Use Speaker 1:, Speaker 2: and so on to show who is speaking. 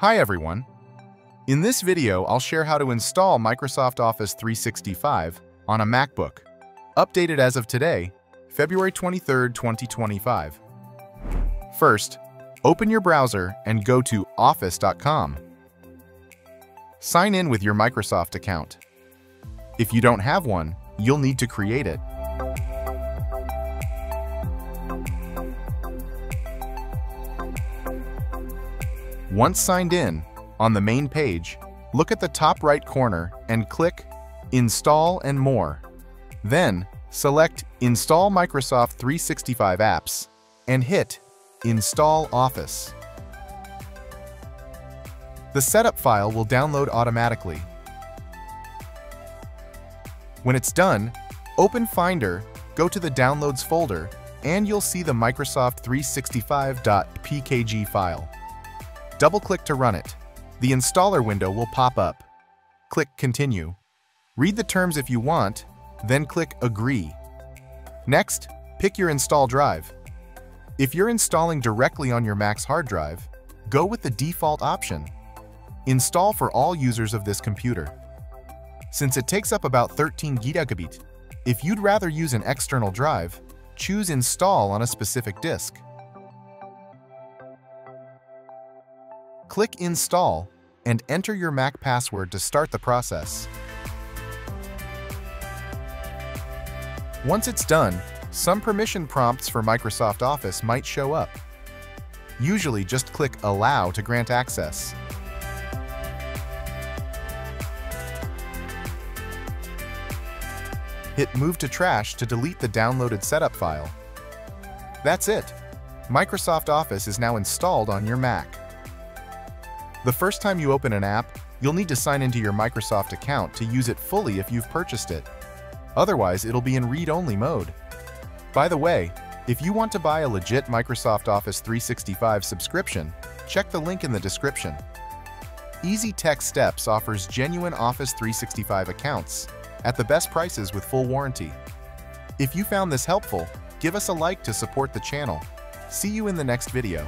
Speaker 1: Hi everyone! In this video, I'll share how to install Microsoft Office 365 on a MacBook, updated as of today, February 23, 2025. First, open your browser and go to office.com. Sign in with your Microsoft account. If you don't have one, you'll need to create it. Once signed in, on the main page, look at the top right corner and click Install and More. Then, select Install Microsoft 365 Apps and hit Install Office. The setup file will download automatically. When it's done, open Finder, go to the Downloads folder, and you'll see the Microsoft 365.pkg file. Double-click to run it. The installer window will pop up. Click Continue. Read the terms if you want, then click Agree. Next, pick your install drive. If you're installing directly on your Mac's hard drive, go with the default option. Install for all users of this computer. Since it takes up about 13 gigabit, if you'd rather use an external drive, choose Install on a specific disk. Click Install and enter your Mac password to start the process. Once it's done, some permission prompts for Microsoft Office might show up. Usually just click Allow to grant access. Hit Move to Trash to delete the downloaded setup file. That's it! Microsoft Office is now installed on your Mac. The first time you open an app, you'll need to sign into your Microsoft account to use it fully if you've purchased it. Otherwise, it'll be in read-only mode. By the way, if you want to buy a legit Microsoft Office 365 subscription, check the link in the description. Easy Tech Steps offers genuine Office 365 accounts at the best prices with full warranty. If you found this helpful, give us a like to support the channel. See you in the next video.